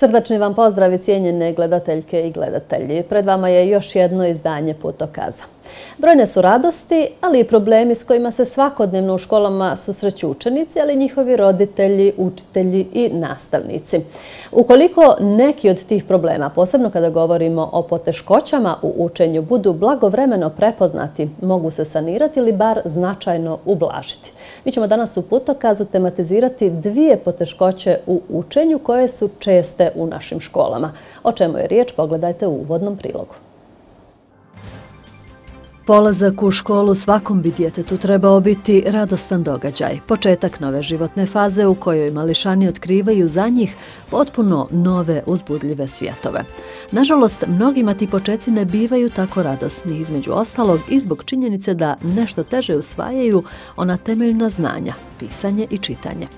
Srdačni vam pozdravi cijenjene gledateljke i gledatelji. Pred vama je još jedno izdanje Putokaza. Brojne su radosti, ali i problemi s kojima se svakodnevno u školama susreću učenici, ali i njihovi roditelji, učitelji i nastavnici. Ukoliko neki od tih problema, posebno kada govorimo o poteškoćama u učenju, budu blagovremeno prepoznati, mogu se sanirati ili bar značajno ublažiti. Mi ćemo danas u putokazu tematizirati dvije poteškoće u učenju koje su česte u našim školama. O čemu je riječ, pogledajte u uvodnom prilogu. Polazak u školu svakom bi djetetu trebao biti radostan događaj, početak nove životne faze u kojoj mališani otkrivaju za njih potpuno nove uzbudljive svjetove. Nažalost, mnogima ti počeci ne bivaju tako radosni, između ostalog i zbog činjenice da nešto teže usvajaju ona temeljna znanja, pisanje i čitanje.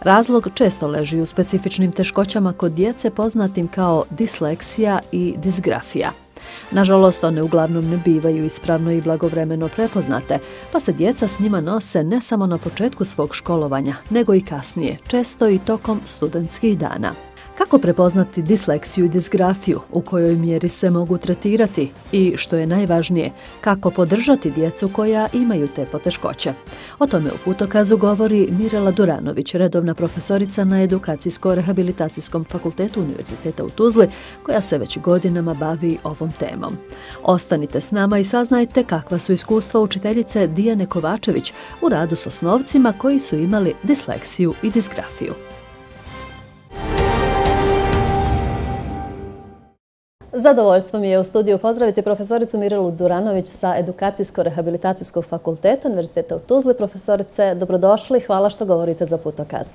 Razlog često leži u specifičnim teškoćama kod djece poznatim kao disleksija i disgrafija – Nažalost, one uglavnom ne bivaju ispravno i blagovremeno prepoznate, pa se djeca s njima nose ne samo na početku svog školovanja, nego i kasnije, često i tokom studentskih dana. Kako prepoznati disleksiju i disgrafiju, u kojoj mjeri se mogu tretirati i, što je najvažnije, kako podržati djecu koja imaju te poteškoće? O tome u putokazu govori Mirela Duranović, redovna profesorica na Edukacijsko-rehabilitacijskom fakultetu Univerziteta u Tuzli, koja se već godinama bavi ovom temom. Ostanite s nama i saznajte kakva su iskustva učiteljice Dijane Kovačević u radu s osnovcima koji su imali disleksiju i disgrafiju. Zadovoljstvo mi je u studiju pozdraviti profesoricu Mirelu Duranović sa Edukacijsko-rehabilitacijskog fakulteta Univerziteta u Tuzli. Profesorice, dobrodošli. Hvala što govorite za putokaz.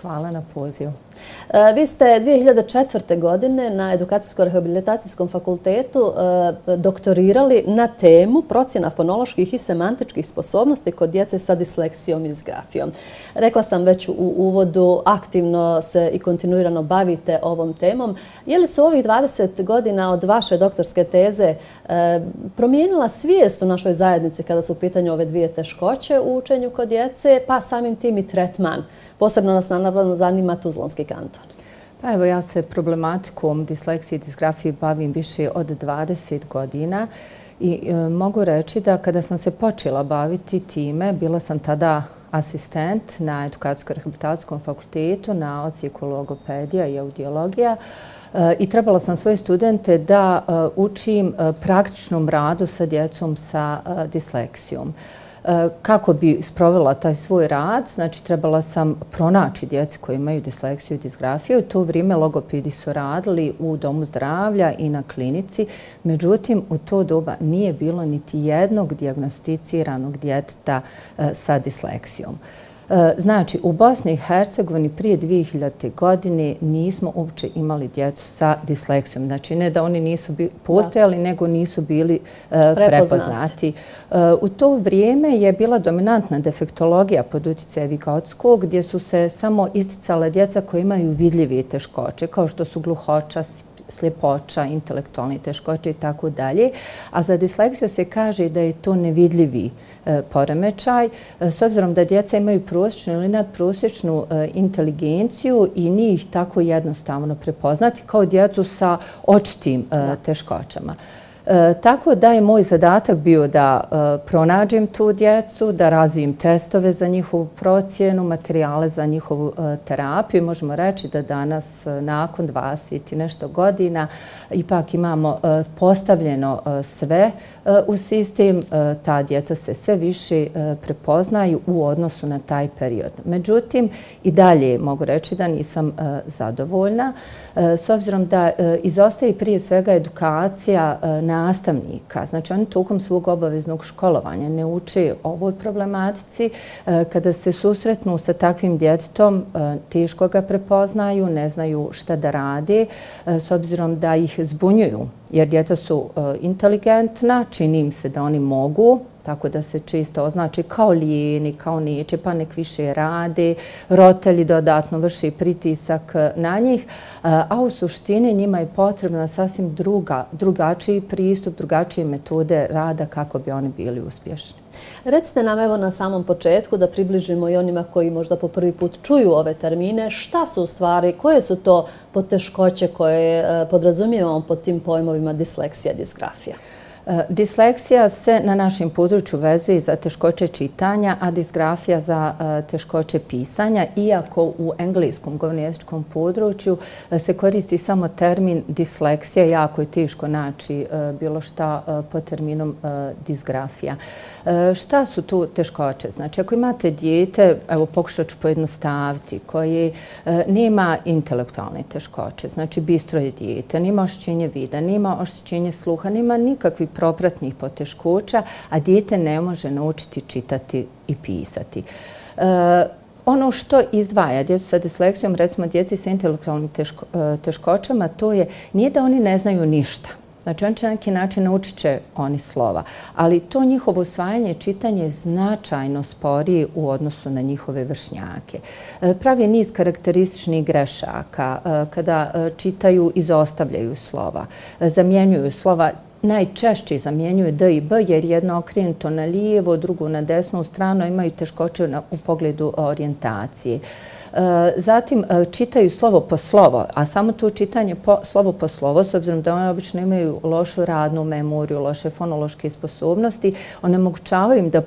Hvala na pozivu. E, vi ste 2004. godine na Edukacijsko-rehabilitacijskom fakultetu e, doktorirali na temu procjena fonoloških i semantičkih sposobnosti kod djece sa disleksijom i disgrafijom. Rekla sam već u uvodu, aktivno se i kontinuirano bavite ovom temom. Je li se u ovih 20 godina od vaše doktorske teze e, promijenila svijest u našoj zajednici kada su u pitanju ove dvije teškoće u učenju kod djece, pa samim tim i tretman? Posebno nas naravno zanima Tuzlanski kanton. Pa evo, ja se problematikom disleksije i disgrafije bavim više od 20 godina i e, mogu reći da kada sam se počela baviti time, bila sam tada asistent na edukacijsko-rehabilitacijskom fakultetu na osijeku logopedija i audiologija i trebala sam svoje studente da e, učim e, praktičnom radu sa djecom sa e, disleksijom. Kako bi sprovela taj svoj rad, znači trebala sam pronaći djeci koji imaju disleksiju i disgrafiju. U to vrijeme logopedi su radili u domu zdravlja i na klinici. Međutim, u to doba nije bilo niti jednog diagnosticiranog djeteta sa disleksijom. E, znači, u Bosni i Hercegovini prije 2000. godine nismo uopće imali djecu sa disleksijom. Znači, ne da oni nisu postojali, nego nisu bili e, prepoznati. E, u to vrijeme je bila dominantna defektologija pod utjecaj Vigotskog, gdje su se samo isticale djeca koji imaju vidljivi teškoće, kao što su gluhoća, sljepoća, intelektualni teškoće i tako dalje. A za disleksiju se kaže da je to nevidljivi E, poremećaj. E, s obzirom da djeca imaju prosječnu ili nadprosječnu e, inteligenciju i nije ih tako jednostavno prepoznati kao djecu sa očitim teškoćama. E, tako da je moj zadatak bio da e, pronađem tu djecu, da razvijem testove za njihovu procjenu, materijale za njihovu e, terapiju. Možemo reći da danas, e, nakon 20 i nešto godina, ipak imamo e, postavljeno e, sve u sistem. E, ta djeca se sve više e, prepoznaju u odnosu na taj period. Međutim, i dalje mogu reći da nisam e, zadovoljna, s obzirom da izostaje prije svega edukacija nastavnika. Znači, oni tokom svog obaveznog školovanja ne uče ovoj problematici. Kada se susretnu sa takvim djetetom, teško ga prepoznaju, ne znaju šta da rade, s obzirom da ih zbunjuju, jer djeca su e, inteligentna, čini im se da oni mogu, tako da se čisto označi kao lijeni, kao neće, pa nek više rade, rotelji dodatno vrši pritisak e, na njih, e, a u suštini njima je potrebna sasvim druga, drugačiji pristup, drugačije metode rada kako bi oni bili uspješni. Recite nam evo na samom početku da približimo i onima koji možda po prvi put čuju ove termine, šta su u stvari, koje su to poteškoće koje e, podrazumijevamo pod tim pojmovima disleksija, disgrafija? E, disleksija se na našem području vezuje za teškoće čitanja, a disgrafija za e, teškoće pisanja. Iako u engleskom govornijezičkom području e, se koristi samo termin disleksija, jako je teško naći bilo šta po terminom disgrafija. E, šta su tu teškoće? Znači, ako imate dijete, evo pokušat ću pojednostaviti, koje e, nema intelektualne teškoće, znači bistro je dijete, nema ošćenje vida, nema ošćenje sluha, nema nikakvih propratnih poteškoća, a dijete ne može naučiti čitati i pisati. E, ono što izdvaja djecu sa disleksijom, recimo djeci sa intelektualnim e, teškoćama, to je nije da oni ne znaju ništa. Znači, on će na neki način naučit će oni slova, ali to njihovo usvajanje i čitanje je značajno sporije u odnosu na njihove vršnjake. E, Pravi niz karakterističnih grešaka e, kada e, čitaju, izostavljaju slova, zamjenjuju slova, najčešće zamjenjuju D i B jer jedno okrenuto na lijevo, drugo na desnu stranu imaju teškoće u pogledu orijentacije. E, zatim e, čitaju slovo po slovo, a samo to čitanje slovo po slovo, s obzirom da one obično imaju lošu radnu memoriju, loše fonološke sposobnosti, onemogućavaju im da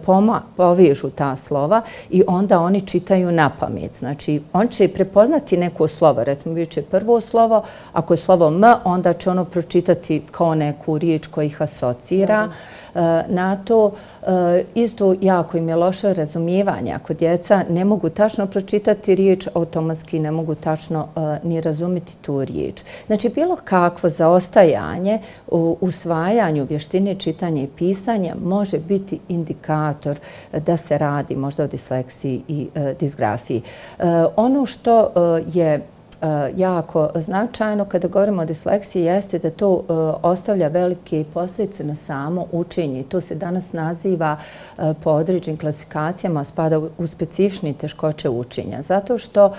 povežu ta slova i onda oni čitaju na pamet. Znači, on će prepoznati neko slovo, recimo bit će prvo slovo, ako je slovo M, onda će ono pročitati kao neku riječ koja ih asocira. Eh, E, na to. E, isto jako im je loše razumijevanje. Ako djeca ne mogu tačno pročitati riječ, automatski ne mogu tačno e, ni razumiti tu riječ. Znači, bilo kakvo zaostajanje u usvajanju vještine čitanja i pisanja može biti indikator da se radi možda o disleksiji i disgrafiji. Ono što je E, jako značajno kada govorimo o disleksiji jeste da to e, ostavlja velike posljedice na samo učenje. To se danas naziva e, po određenim klasifikacijama, spada u specifični teškoće učenja. Zato što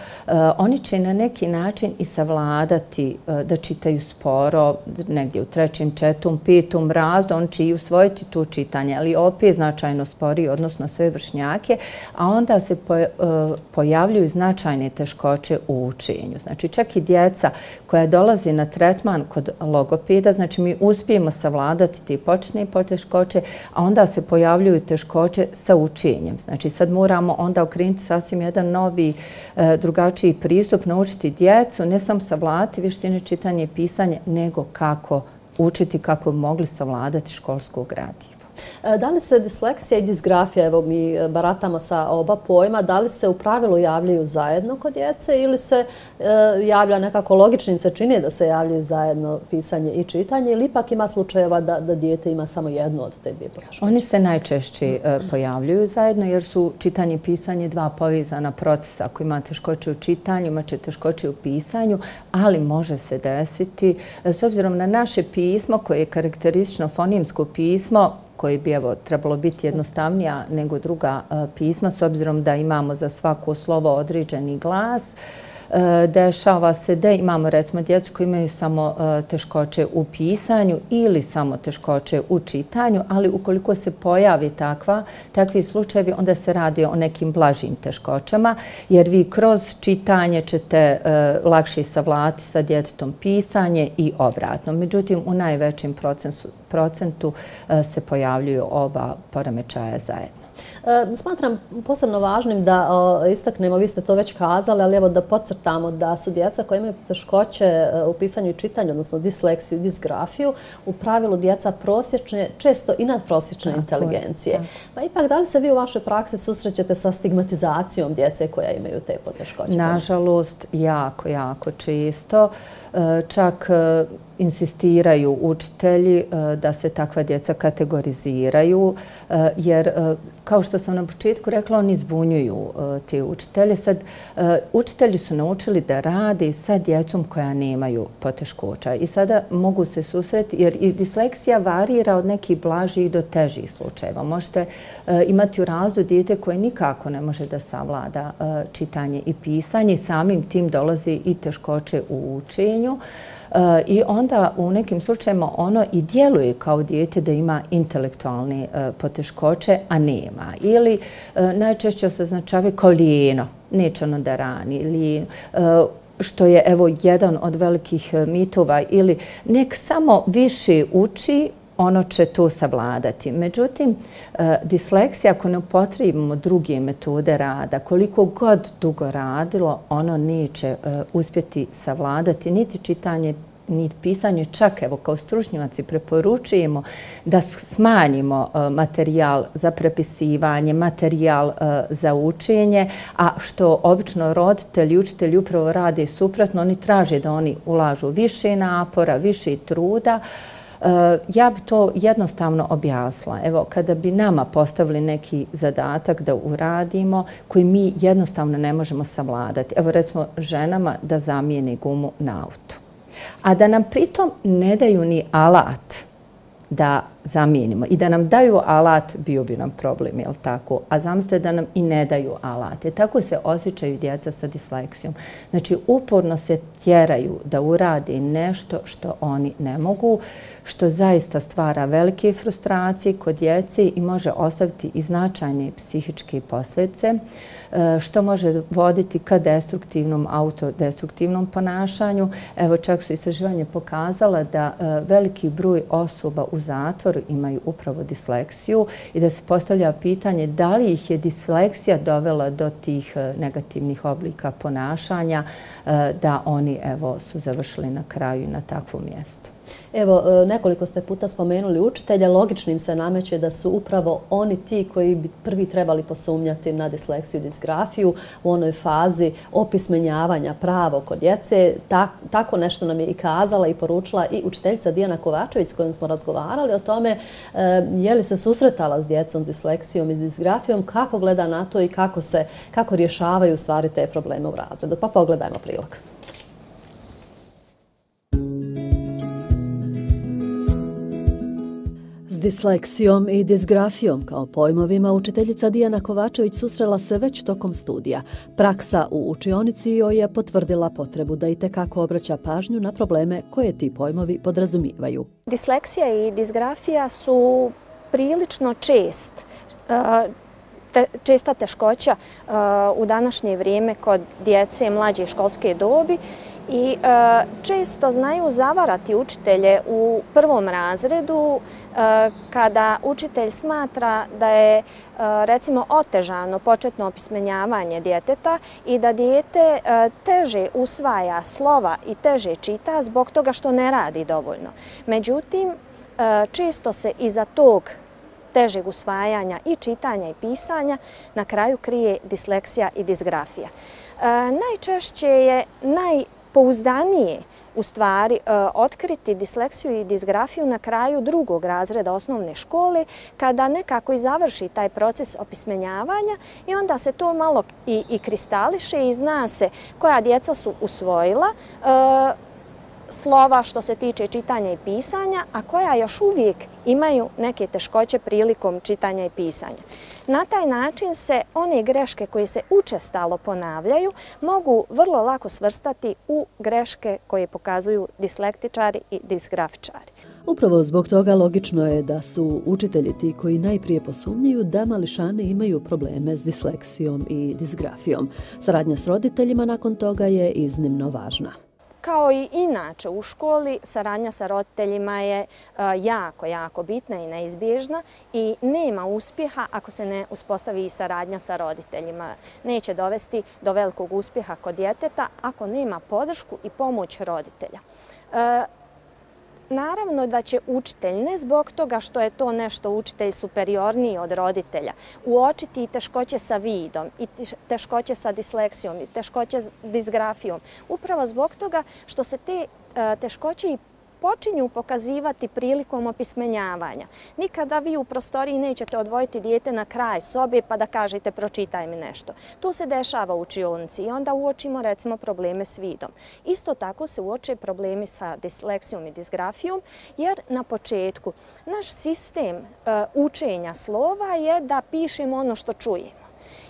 oni će na neki način i savladati da čitaju sporo, negdje u trećem, četom, petom razdu, oni će i usvojiti tu čitanje, ali opet značajno spori, odnosno sve vršnjake, a onda se pojavljuju značajne teškoće u učenju. Znači, Znači čak i djeca koja dolazi na tretman kod logopeda, znači mi uspijemo savladati te počne poteškoće, a onda se pojavljuju teškoće sa učenjem. Znači sad moramo onda okrenuti sasvim jedan novi, e, drugačiji pristup, naučiti djecu, ne samo savladati vještine čitanje i pisanje, nego kako učiti kako bi mogli savladati školsko gradivo. E, da li se disleksija i disgrafija, evo mi e, baratamo sa oba pojma, da li se u pravilu javljaju zajedno kod djece ili se e, javlja nekako logičnim se čini da se javljaju zajedno pisanje i čitanje ili ipak ima slučajeva da, da dijete ima samo jednu od te dvije poteškoće? Oni se najčešće e, pojavljuju zajedno jer su čitanje i pisanje dva povezana procesa. Ako ima teškoće u čitanju, ima će teškoće u pisanju, ali može se desiti. S obzirom na naše pismo koje je karakteristično fonimsko pismo, koji bi evo, trebalo biti jednostavnija nego druga e, pisma, s obzirom da imamo za svako slovo određeni glas. E, dešava se da imamo recimo djecu koji imaju samo e, teškoće u pisanju ili samo teškoće u čitanju, ali ukoliko se pojavi takva, takvi slučajevi, onda se radi o nekim blažim teškoćama, jer vi kroz čitanje ćete e, lakše savlati sa djetetom pisanje i obratno. Međutim, u najvećem procentu se pojavljuju oba poremećaja zajedno. E, smatram posebno važnim da istaknemo, vi ste to već kazali, ali evo da podcrtamo da su djeca koje imaju teškoće e, u pisanju i čitanju, odnosno disleksiju, disgrafiju, u pravilu djeca prosječne, često i nadprosječne inteligencije. Pa ipak, da li se vi u vašoj praksi susrećete sa stigmatizacijom djece koja imaju te poteškoće? Nažalost, jako, jako čisto. E, čak insistiraju učitelji e, da se takva djeca kategoriziraju, e, jer e, kao što sam na početku rekla, oni zbunjuju te učitelje. Sad, učitelji su naučili da rade sa djecom koja nemaju poteškoća i sada mogu se susreti, jer i disleksija varira od nekih blažih do težih slučajeva. Možete imati u razdu djete koje nikako ne može da savlada čitanje i pisanje i samim tim dolazi i teškoće u učenju. E, i onda u nekim slučajima ono i djeluje kao dijete da ima intelektualne e, poteškoće, a nema. Ili e, najčešće se značave kao lijeno, neće ono da rani, ili što je evo jedan od velikih mitova, ili nek samo više uči, ono će to savladati. Međutim, e, disleksija, ako ne upotrebimo druge metode rada, koliko god dugo radilo, ono neće e, uspjeti savladati niti čitanje ni pisanje, čak evo kao stručnjaci preporučujemo da smanjimo e, materijal za prepisivanje, materijal za učenje, a što obično roditelji i učitelji upravo rade suprotno, oni traže da oni ulažu više napora, više truda, Eh, ja bi to jednostavno objasla. Evo, kada bi nama postavili neki zadatak da uradimo koji mi jednostavno ne možemo savladati. Evo, recimo, ženama da zamijene gumu na autu. A da nam pritom ne daju ni alat da zamijenimo i da nam daju alat, bio bi nam problem, je li tako? A zamislite da nam i ne daju alate. Tako se osjećaju djeca sa disleksijom. Znači, uporno se tjeraju da urade nešto što oni ne mogu, što zaista stvara velike frustracije kod djece i može ostaviti i značajne psihičke posljedice. E, što može voditi ka destruktivnom, autodestruktivnom ponašanju. Evo čak su istraživanje pokazala da e, veliki broj osoba u zatvoru imaju upravo disleksiju i da se postavlja pitanje da li ih je disleksija dovela do tih e, negativnih oblika ponašanja e, da oni evo su završili na kraju na takvom mjestu. Evo, e, nekoliko ste puta spomenuli učitelja, logičnim se nameće da su upravo oni ti koji bi prvi trebali posumnjati na disleksiju i disgrafiju u onoj fazi opismenjavanja pravo kod djece. Tako nešto nam je i kazala i poručila i učiteljica Dijana Kovačević s kojom smo razgovarali o tome e, je li se susretala s djecom disleksijom i disgrafijom, kako gleda na to i kako se kako rješavaju stvari te probleme u razredu. Pa pogledajmo prilog. Disleksijom i disgrafijom kao pojmovima učiteljica Dijana Kovačević susrela se već tokom studija. Praksa u učionici joj je potvrdila potrebu da i tekako obraća pažnju na probleme koje ti pojmovi podrazumivaju. Disleksija i disgrafija su prilično čest e, te, česta teškoća e, u današnje vrijeme kod djece mlađe školske dobi i e, često znaju zavarati učitelje u prvom razredu e, kada učitelj smatra da je e, recimo otežano početno opismenjavanje djeteta i da djete teže usvaja slova i teže čita zbog toga što ne radi dovoljno. Međutim, često se iza tog težeg usvajanja i čitanja i pisanja, na kraju krije disleksija i disgrafija. E, najčešće je naj pouzdanije u stvari e, otkriti disleksiju i disgrafiju na kraju drugog razreda osnovne škole kada nekako i završi taj proces opismenjavanja i onda se to malo i, i kristališe i zna se koja djeca su usvojila e, slova što se tiče čitanja i pisanja, a koja još uvijek imaju neke teškoće prilikom čitanja i pisanja. Na taj način se one greške koje se učestalo ponavljaju mogu vrlo lako svrstati u greške koje pokazuju dislektičari i disgrafičari. Upravo zbog toga logično je da su učitelji ti koji najprije posumnjaju da mališane imaju probleme s disleksijom i disgrafijom. Saradnja s roditeljima nakon toga je iznimno važna. Kao i inače u školi, saradnja sa roditeljima je e, jako, jako bitna i neizbježna i nema uspjeha ako se ne uspostavi i saradnja sa roditeljima. Neće dovesti do velikog uspjeha kod djeteta ako nema podršku i pomoć roditelja. E, Naravno da će učitelj, ne zbog toga što je to nešto učitelj superiorniji od roditelja, uočiti i teškoće sa vidom, i teškoće sa disleksijom, i teškoće s disgrafijom. Upravo zbog toga što se te e, teškoće i počinju pokazivati prilikom opismenjavanja. Nikada vi u prostoriji nećete odvojiti dijete na kraj sobe pa da kažete pročitaj mi nešto. To se dešava u učionici i onda uočimo recimo probleme s vidom. Isto tako se uoče problemi sa disleksijom i disgrafijom jer na početku naš sistem e, učenja slova je da pišemo ono što čujemo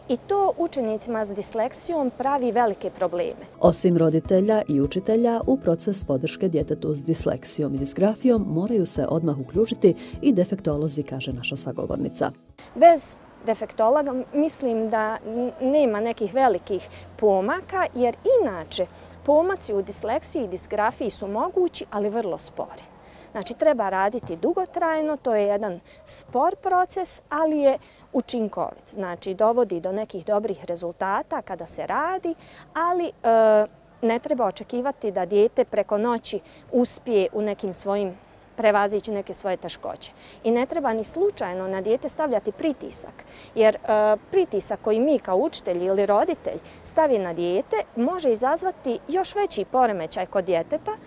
i to učenicima s disleksijom pravi velike probleme. Osim roditelja i učitelja, u proces podrške djetetu s disleksijom i disgrafijom moraju se odmah uključiti i defektolozi, kaže naša sagovornica. Bez defektologa mislim da nema nekih velikih pomaka, jer inače pomaci u disleksiji i disgrafiji su mogući, ali vrlo spori. Znači, treba raditi dugotrajno, to je jedan spor proces, ali je učinkovit. Znači, dovodi do nekih dobrih rezultata kada se radi, ali e, ne treba očekivati da dijete preko noći uspije u nekim svojim prevazići neke svoje teškoće. I ne treba ni slučajno na dijete stavljati pritisak, jer e, pritisak koji mi kao učitelj ili roditelj stavi na dijete može izazvati još veći poremećaj kod djeteta, e,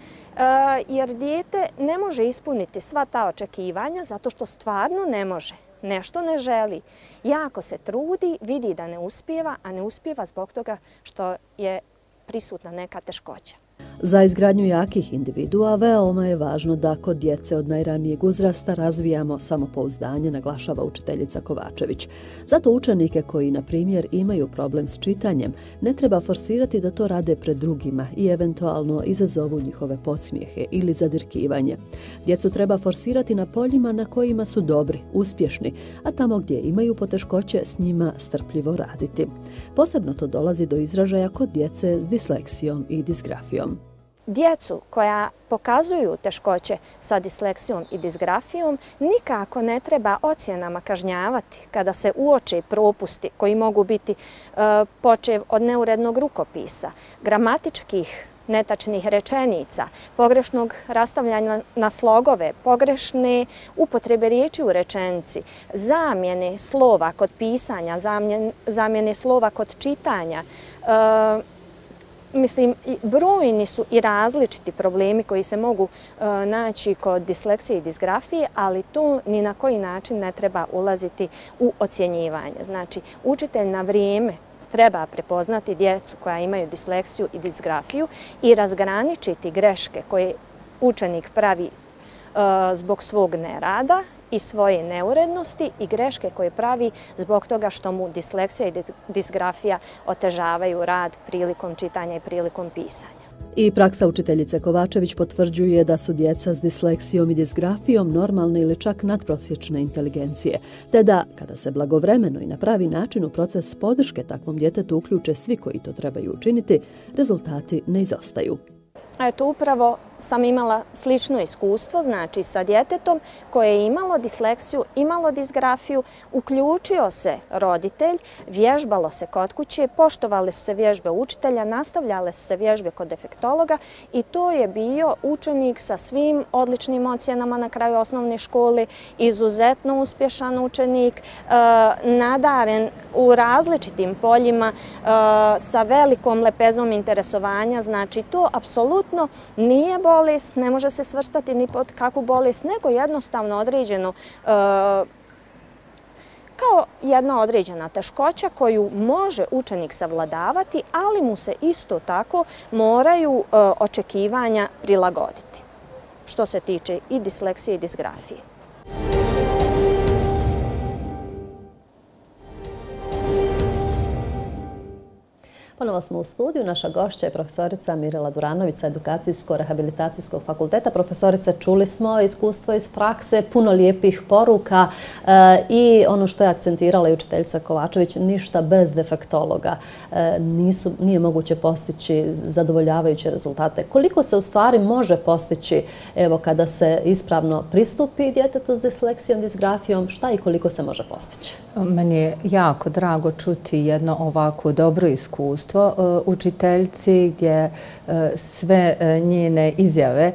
jer dijete ne može ispuniti sva ta očekivanja zato što stvarno ne može nešto ne želi, jako se trudi, vidi da ne uspijeva, a ne uspijeva zbog toga što je prisutna neka teškoća. Za izgradnju jakih individua veoma je važno da kod djece od najranijeg uzrasta razvijamo samopouzdanje, naglašava učiteljica Kovačević. Zato učenike koji, na primjer, imaju problem s čitanjem, ne treba forsirati da to rade pred drugima i eventualno izazovu njihove podsmijehe ili zadirkivanje. Djecu treba forsirati na poljima na kojima su dobri, uspješni, a tamo gdje imaju poteškoće s njima strpljivo raditi. Posebno to dolazi do izražaja kod djece s disleksijom i disgrafijom. Djecu koja pokazuju teškoće sa disleksijom i disgrafijom nikako ne treba ocjenama kažnjavati kada se uoče propusti koji mogu biti e, počev od neurednog rukopisa, gramatičkih netačnih rečenica, pogrešnog rastavljanja na slogove, pogrešne upotrebe riječi u rečenici, zamjene slova kod pisanja, zamjene slova kod čitanja, e, mislim, brojni su i različiti problemi koji se mogu e, naći kod disleksije i disgrafije, ali to ni na koji način ne treba ulaziti u ocjenjivanje. Znači, učitelj na vrijeme treba prepoznati djecu koja imaju disleksiju i disgrafiju i razgraničiti greške koje učenik pravi e, zbog svog nerada i svoje neurednosti i greške koje pravi zbog toga što mu disleksija i disgrafija otežavaju rad prilikom čitanja i prilikom pisanja. I praksa učiteljice Kovačević potvrđuje da su djeca s disleksijom i disgrafijom normalne ili čak nadprosječne inteligencije, te da, kada se blagovremeno i na pravi način u proces podrške takvom djetetu uključe svi koji to trebaju učiniti, rezultati ne izostaju. Eto, upravo sam imala slično iskustvo, znači sa djetetom koje je imalo disleksiju, imalo disgrafiju, uključio se roditelj, vježbalo se kod kuće, poštovale su se vježbe učitelja, nastavljale su se vježbe kod defektologa i to je bio učenik sa svim odličnim ocjenama na kraju osnovne škole, izuzetno uspješan učenik, e, nadaren u različitim poljima e, sa velikom lepezom interesovanja, znači to apsolutno nije bolest, ne može se svrstati ni pod kakvu bolest, nego jednostavno određeno e, kao jedna određena teškoća koju može učenik savladavati, ali mu se isto tako moraju e, očekivanja prilagoditi što se tiče i disleksije i disgrafije. Ponovo smo u studiju. Naša gošća je profesorica Mirela Duranović sa Edukacijsko-rehabilitacijskog fakulteta. Profesorice, čuli smo iskustvo iz prakse, puno lijepih poruka e, i ono što je akcentirala i učiteljica Kovačević, ništa bez defektologa. E, nije moguće postići zadovoljavajuće rezultate. Koliko se u stvari može postići evo, kada se ispravno pristupi djetetu s disleksijom, disgrafijom, šta i koliko se može postići? Meni je jako drago čuti jedno ovako dobro iskustvo uputstvo e, učiteljci gdje e, sve e, njene izjave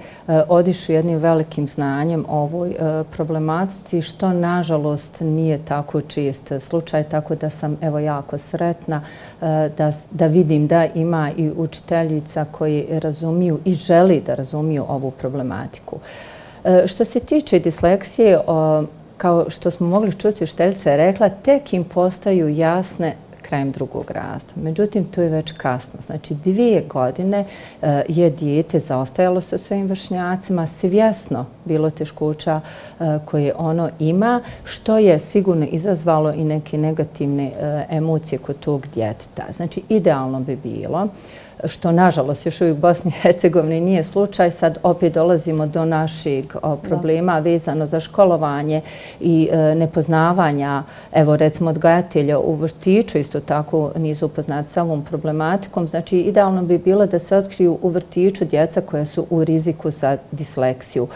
odišu jednim velikim znanjem ovoj problematici, što nažalost nije tako čist slučaj, tako da sam evo jako sretna da vidim da ima i učiteljica koji razumiju i želi da razumiju ovu problematiku. Što se tiče disleksije, kao što smo mogli čuti, učiteljica je rekla, tek im postaju jasne krajem drugog razda. Međutim, to je već kasno. Znači, dvije godine e, je dijete zaostajalo sa svojim vršnjacima, svjesno bilo teškoća e, koje ono ima, što je sigurno izazvalo i neke negativne e, emocije kod tog djeteta. Znači, idealno bi bilo što nažalost još uvijek u Bosni i Hercegovini nije slučaj. Sad opet dolazimo do naših problema vezano za školovanje i e, nepoznavanja, evo recimo odgajatelja u vrtiću, isto tako nisu upoznati sa ovom problematikom. Znači idealno bi bilo da se otkriju u vrtiću djeca koja su u riziku za disleksiju.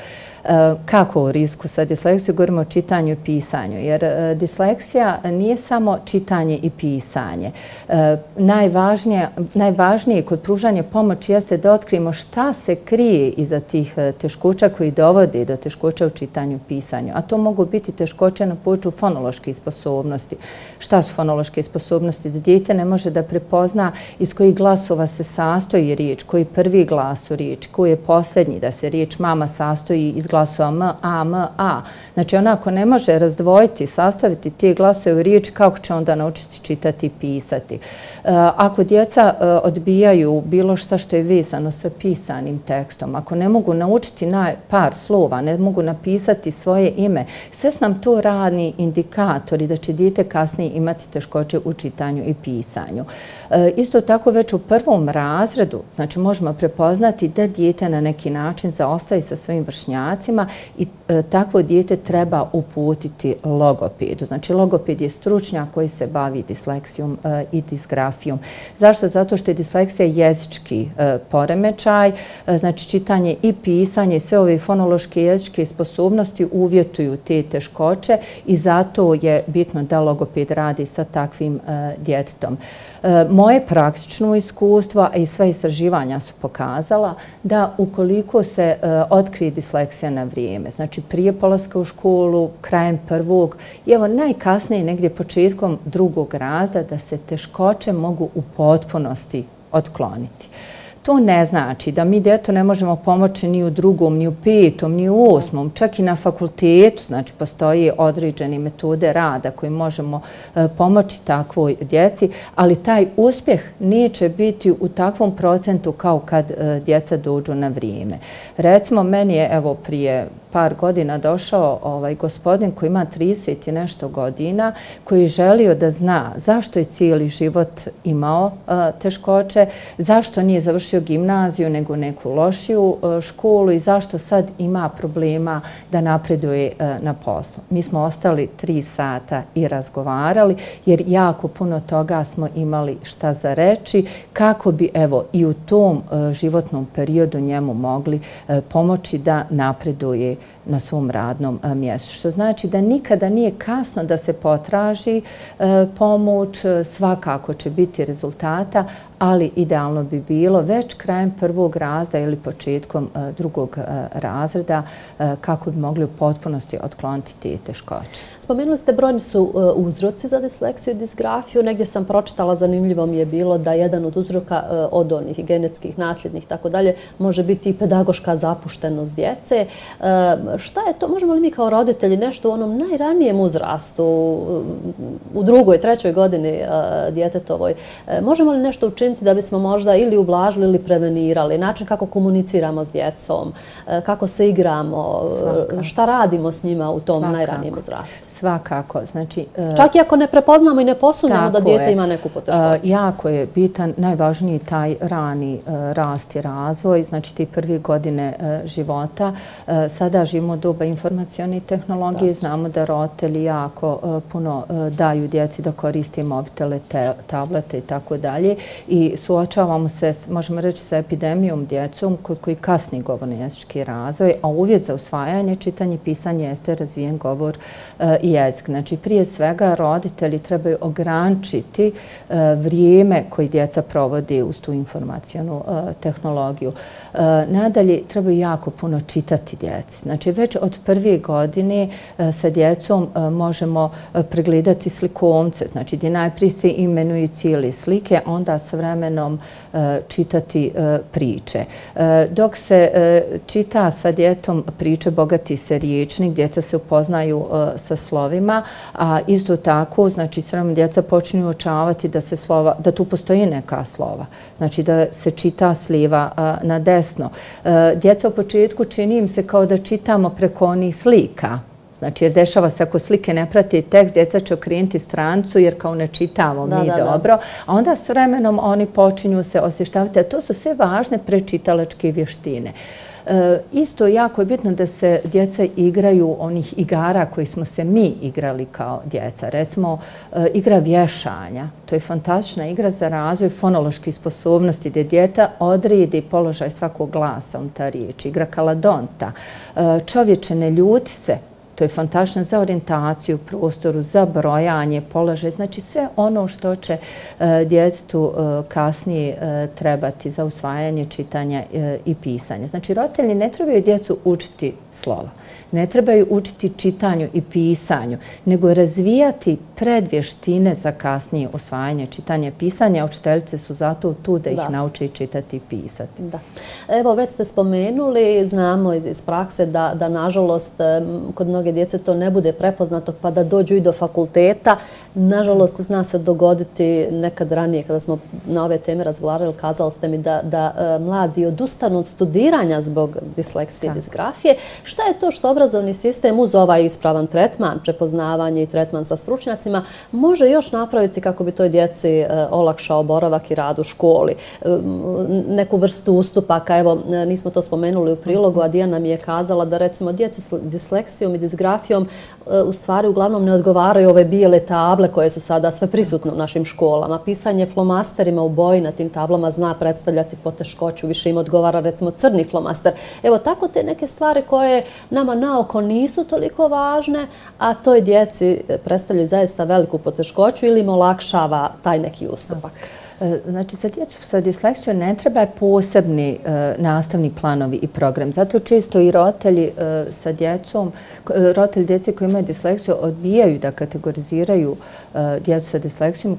E, kako o risku sa disleksijom, govorimo o čitanju i pisanju, jer e, disleksija nije samo čitanje i pisanje. E, najvažnije, najvažnije kod pružanja pomoći jeste da otkrijemo šta se krije iza tih e, teškoća koji dovode do teškoća u čitanju i pisanju. A to mogu biti teškoće na poču fonološke sposobnosti. Šta su fonološke sposobnosti? Da djete ne može da prepozna iz kojih glasova se sastoji riječ, koji prvi glas u riječ, koji je posljednji, da se riječ mama sastoji iz glasova M, A, M, A. Znači, ona ako ne može razdvojiti, sastaviti te glasove u riječi, kako će onda naučiti čitati i pisati? E, ako djeca e, odbijaju bilo šta što je vezano sa pisanim tekstom, ako ne mogu naučiti na par slova, ne mogu napisati svoje ime, sve su nam to radni indikatori da će djete kasnije imati teškoće u čitanju i pisanju. E, isto tako već u prvom razredu, znači možemo prepoznati da dijete na neki način zaostaje sa svojim vršnjacima i e, takvo dijete treba uputiti logopedu. Znači logoped je stručnjak koji se bavi disleksijom e, i disgrafijom. Zašto? Zato što je disleksija jezički poremećaj, znači čitanje i pisanje i sve ove fonološke jezičke sposobnosti uvjetuju te teškoće i zato je bitno da logoped radi sa takvim djetetom. Moje praktično iskustvo i sve istraživanja su pokazala da ukoliko se e, otkrije disleksija na vrijeme, znači prije polaska u školu, krajem prvog i evo najkasnije negdje početkom drugog razda da se teškoće mogu u potpunosti otkloniti. To ne znači da mi djeto ne možemo pomoći ni u drugom, ni u petom, ni u osmom, čak i na fakultetu. Znači, postoji određene metode rada koji možemo e, pomoći takvoj djeci, ali taj uspjeh neće biti u takvom procentu kao kad e, djeca dođu na vrijeme. Recimo, meni je evo prije par godina došao ovaj gospodin koji ima 30 i nešto godina, koji je želio da zna zašto je cijeli život imao e, teškoće, zašto nije završio gimnaziju nego neku lošiju e, školu i zašto sad ima problema da napreduje e, na poslu. Mi smo ostali tri sata i razgovarali jer jako puno toga smo imali šta za reći kako bi evo i u tom e, životnom periodu njemu mogli pomoći da napreduje na svom radnom e, mjestu. Što znači da nikada nije kasno da se potraži e, pomoć, e, svakako će biti rezultata, ali idealno bi bilo već krajem prvog razda ili početkom drugog razreda kako bi mogli u potpunosti otkloniti te teškoće. Spomenuli ste brojni su uzroci za disleksiju i disgrafiju. Negdje sam pročitala, zanimljivo mi je bilo da jedan od uzroka od onih genetskih, nasljednih i tako dalje može biti i pedagoška zapuštenost djece šta je to, možemo li mi kao roditelji nešto u onom najranijem uzrastu, u drugoj, trećoj godini e, djetetovoj, e, možemo li nešto učiniti da bismo možda ili ublažili ili prevenirali, način kako komuniciramo s djecom, e, kako se igramo, šta radimo s njima u tom najranijem uzrastu? Svakako. Znači, Čak i ako ne prepoznamo i ne posunemo da djete ima neku poteškoću. Jako je bitan, najvažniji taj rani rast i razvoj, znači ti prvi godine života. Sada živimo živimo doba informacijalne tehnologije, znamo da roditelji jako e, puno e, daju djeci da koriste mobitele, tablete i tako dalje i suočavamo se, možemo reći, sa epidemijom djecom koji kasni govorni jezički razvoj, a uvjet za usvajanje, čitanje, pisanje jeste razvijen govor e, jezik. Znači, prije svega roditelji trebaju ograničiti vrijeme koji djeca provodi uz tu informacijanu tehnologiju. Nadalje, trebaju jako puno čitati djeci. Znači, već od prve godine e, sa djecom e, možemo e, pregledati slikovce. Znači, gdje najprije se imenuju cijeli slike, onda s vremenom čitati priče. Dok se čita sa djetom priče Bogati se riječnik, djeca se upoznaju sa slovima, a isto tako, znači, s vremenom djeca počinju očavati da se slova, da tu postoji neka slova. Znači, da se čita sliva na desno. Djeca u početku čini im se kao da čitamo preko onih slika, Znači, jer dešava se ako slike ne prati tekst, djeca će okrinuti strancu jer kao ne čitamo mi dobro. A onda s vremenom oni počinju se osještavati. A to su sve važne prečitalačke vještine. E, isto jako je bitno da se djeca igraju onih igara koji smo se mi igrali kao djeca. Recimo, e, igra vješanja. To je fantastična igra za razvoj fonoloških sposobnosti gdje djeta odredi položaj svakog glasa on ta riječ. Igra kaladonta. E, čovječe ne ljuti se To je fantašno za orijentaciju prostoru, za brojanje, položaj. Znači sve ono što će e, djecu e, kasnije e, trebati za usvajanje, čitanja e, i pisanja. Znači roditelji ne trebaju djecu učiti slova ne trebaju učiti čitanju i pisanju, nego razvijati predvještine za kasnije osvajanje čitanja i pisanja. Učiteljice su zato tu da ih nauče i čitati i pisati. Da. Evo, već ste spomenuli, znamo iz, iz prakse da, da nažalost kod mnoge djece to ne bude prepoznato pa da dođu i do fakulteta. Nažalost, zna se dogoditi nekad ranije kada smo na ove teme razgovarali, kazali ste mi da, da e, mladi odustanu od studiranja zbog disleksije i disgrafije. Šta je to što obrazovni sistem uz ovaj ispravan tretman, prepoznavanje i tretman sa stručnjacima, može još napraviti kako bi toj djeci e, olakšao boravak i rad u školi? E, neku vrstu ustupaka, evo, e, nismo to spomenuli u prilogu, a Dijana mi je kazala da recimo djeci s disleksijom i disgrafijom u stvari uglavnom ne odgovaraju ove bijele table koje su sada sve prisutne u našim školama. Pisanje flomasterima u boji na tim tablama zna predstavljati poteškoću, više im odgovara recimo crni flomaster. Evo tako te neke stvari koje nama naoko nisu toliko važne, a toj djeci predstavljaju zaista veliku poteškoću ili im olakšava taj neki ustupak. E, znači, za djecu sa disleksijom ne treba posebni e, nastavni planovi i program. Zato često i roditelji e, sa djecom, e, roditelji djece koji imaju disleksiju odbijaju da kategoriziraju e, djecu sa disleksijom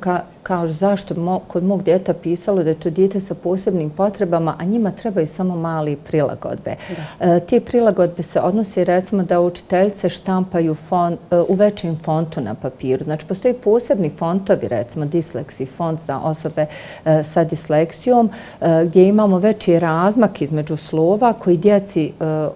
kao zašto kod mog djeta pisalo da je to djete sa posebnim potrebama, a njima trebaju samo mali prilagodbe. Te prilagodbe se odnosi recimo da učiteljice štampaju u većem fontu na papiru. Znači, postoji posebni fontovi, recimo disleksi, font za osobe E, sa disleksijom, e, gdje imamo veći razmak između slova koji djeci e,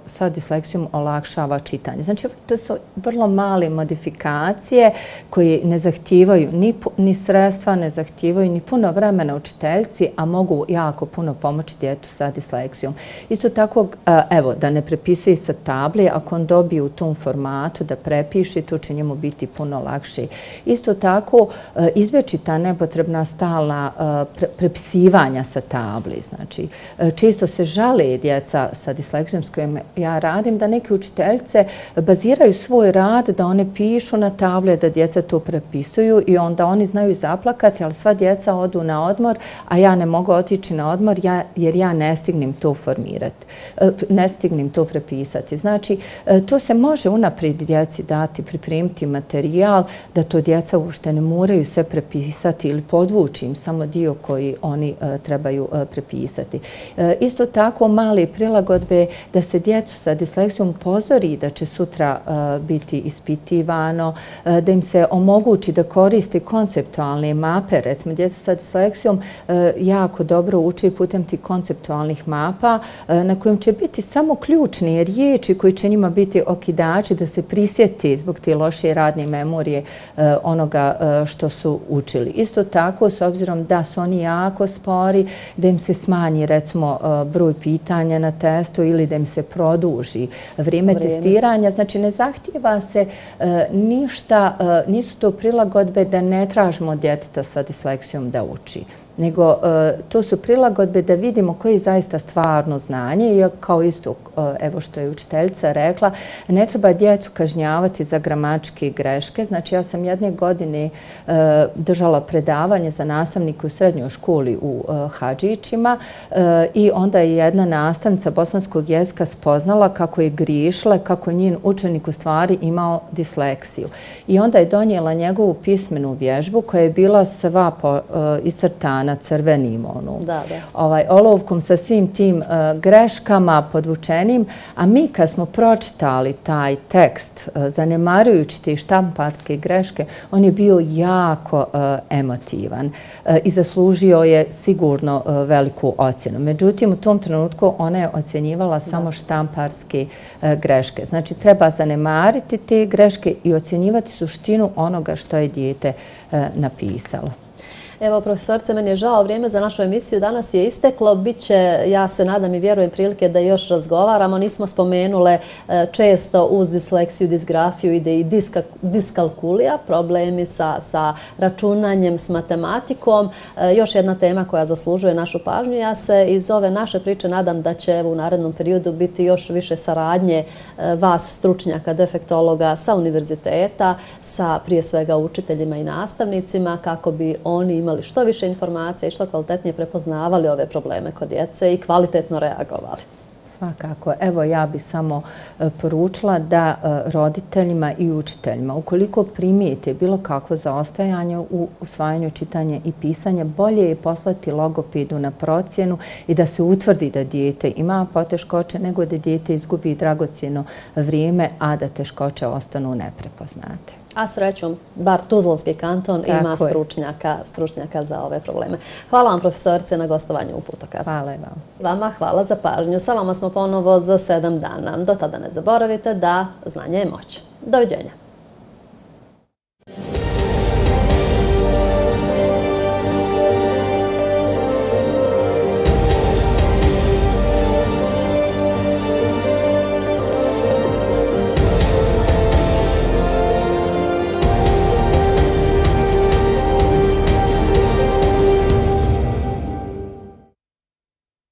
sa disleksijom olakšava čitanje. Znači, to su vrlo male modifikacije koje ne zahtijevaju ni sredstva, ne zahtijevaju ni puno vremena učiteljci, a mogu jako puno pomoći djetu sa disleksijom. Isto tako, e, evo, da ne prepisuje sa table, ako on dobije u tom formatu da prepiši, to će njemu biti puno lakše. Isto tako, e, izbjeći ta nepotrebna stalna e, prepisivanja sa table. Znači, čisto se žale djeca sa disleksijom s kojim ja radim, da neke učiteljce baziraju svoj rad da one pišu na table, da djeca to prepisuju i onda oni znaju zaplakati, ali sva djeca odu na odmor, a ja ne mogu otići na odmor jer ja ne stignim to formirati, e, ne stignim to prepisati. Znači, e, to se može unaprijed djeci dati, pripremiti materijal, da to djeca ušte ne moraju sve prepisati ili podvući im samo dio koji oni e, trebaju prepisati. Isto tako male prilagodbe da se djecu sa disleksijom pozori da će sutra biti ispitivano, da im se omogući da koriste konceptualne mape. Recimo, djeca sa disleksijom jako dobro uči putem ti konceptualnih mapa na kojim će biti samo ključne riječi koji će njima biti okidači da se prisjeti zbog te loše radne memorije onoga što su učili. Isto tako, s obzirom da su oni jako spori, da im se smanji recimo e, broj pitanja na testu ili da im se produži vrijeme testiranja. Znači ne zahtjeva se e, ništa, e, nisu to prilagodbe da ne tražimo djeteta sa satisfakcijom da uči nego e, to su prilagodbe da vidimo koji je zaista stvarno znanje i kao isto, e, evo što je učiteljica rekla, ne treba djecu kažnjavati za gramačke greške. Znači ja sam jedne godine e, držala predavanje za nastavnike u srednjoj školi u Hadžićima i onda je jedna nastavnica bosanskog jezika spoznala kako je grišla, kako je njen učenik u stvari imao disleksiju. I onda je donijela njegovu pismenu vježbu koja je bila sva iscrtana na crvenim onu, ovaj, olovkom sa svim tim e, greškama podvučenim, a mi kad smo pročitali taj tekst, uh, zanemarujući te štamparske greške, on je bio jako e, emotivan i zaslužio je sigurno veliku ocjenu. Međutim, u tom trenutku ona je ocjenjivala samo štamparske greške. Znači, treba zanemariti te greške i ocjenjivati suštinu onoga što je dijete napisalo. Evo, profesorce, meni je žao, vrijeme za našu emisiju danas je isteklo. Biće, ja se nadam i vjerujem prilike da još razgovaramo. Nismo spomenule e, često uz disleksiju, disgrafiju ide i diskalkulija, problemi sa računanjem, s matematikom. E, još jedna tema koja zaslužuje našu pažnju. Ja se iz ove naše priče nadam da će u narednom periodu biti još više saradnje e, vas, stručnjaka, defektologa, sa univerziteta, sa prije svega učiteljima i nastavnicima, kako bi oni imali imali što više informacija i što kvalitetnije prepoznavali ove probleme kod djece i kvalitetno reagovali. Svakako. Evo ja bi samo e, poručila da e, roditeljima i učiteljima, ukoliko primijete bilo kakvo zaostajanje u usvajanju čitanja i pisanja, bolje je poslati logopedu na procjenu i da se utvrdi da dijete ima poteškoće nego da dijete izgubi dragocijeno vrijeme, a da teškoće ostanu neprepoznate. A srećom, bar Tuzlanski kanton ima stručnjaka za ove probleme. Hvala vam profesorice na gostovanju u Putokazu. Hvala i vam. Vama hvala za pažnju. Sa vama smo ponovo za sedam dana. Do tada ne zaboravite da znanje je moć. Doviđenja.